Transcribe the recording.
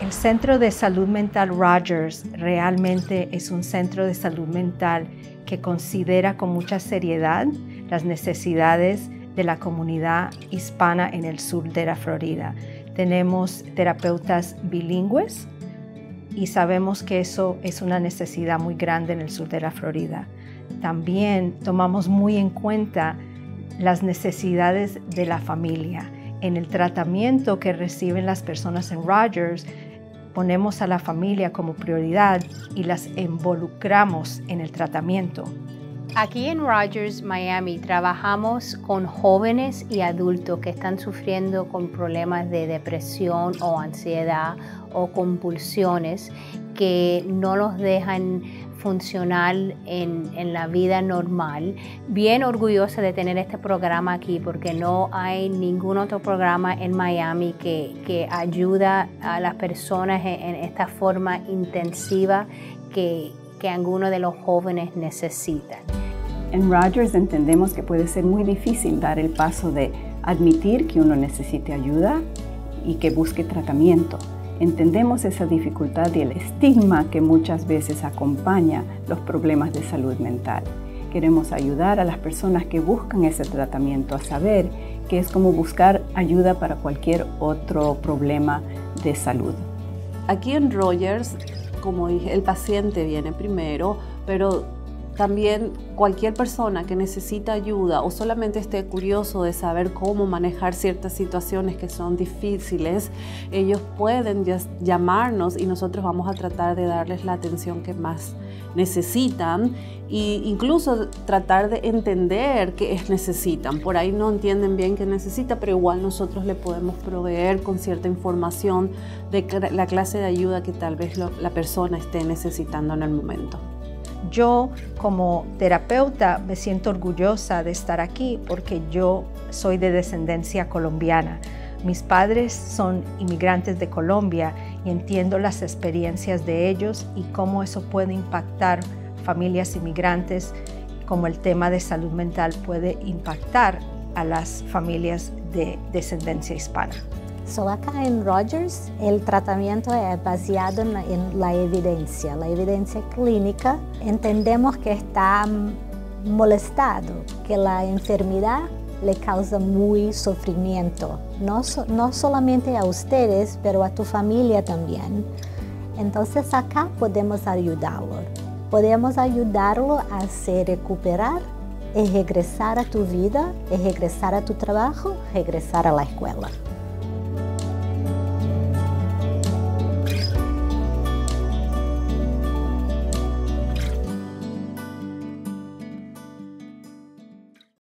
El Centro de Salud Mental Rogers realmente es un centro de salud mental que considera con mucha seriedad las necesidades de la comunidad hispana en el sur de la Florida. Tenemos terapeutas bilingües y sabemos que eso es una necesidad muy grande en el sur de la Florida. También tomamos muy en cuenta las necesidades de la familia. En el tratamiento que reciben las personas en Rogers, ponemos a la familia como prioridad y las involucramos en el tratamiento. Aquí en Rogers, Miami, trabajamos con jóvenes y adultos que están sufriendo con problemas de depresión o ansiedad o compulsiones que no los dejan funcionar en, la vida normal. Bien orgullosa de tener este programa aquí porque no hay ningún otro programa en Miami que, que ayuda a las personas en, en esta forma intensiva que, que algunos de los jóvenes necesitan. En Rogers entendemos que puede ser muy difícil dar el paso de admitir que uno necesite ayuda y que busque tratamiento. Entendemos esa dificultad y el estigma que muchas veces acompaña los problemas de salud mental. Queremos ayudar a las personas que buscan ese tratamiento a saber que es como buscar ayuda para cualquier otro problema de salud. Aquí en Rogers, como dije, el paciente viene primero, pero también cualquier persona que necesita ayuda o solamente esté curioso de saber cómo manejar ciertas situaciones que son difíciles, ellos pueden llamarnos y nosotros vamos a tratar de darles la atención que más necesitan e incluso tratar de entender qué necesitan. Por ahí no entienden bien qué necesita, pero igual nosotros le podemos proveer con cierta información de la clase de ayuda que tal vez la persona esté necesitando en el momento. Yo como terapeuta me siento orgullosa de estar aquí porque yo soy de descendencia colombiana. Mis padres son inmigrantes de Colombia y entiendo las experiencias de ellos y cómo eso puede impactar familias inmigrantes, como el tema de salud mental puede impactar a las familias de descendencia hispana. So, acá en Rogers, el tratamiento es basado en la, evidencia, la evidencia clínica. Entendemos que está molestado, que la enfermedad le causa muy sufrimiento, no, no solamente a ustedes, pero a tu familia también. Entonces acá podemos ayudarlo. Podemos ayudarlo a se recuperar y regresar a tu vida, y regresar a tu trabajo, regresar a la escuela.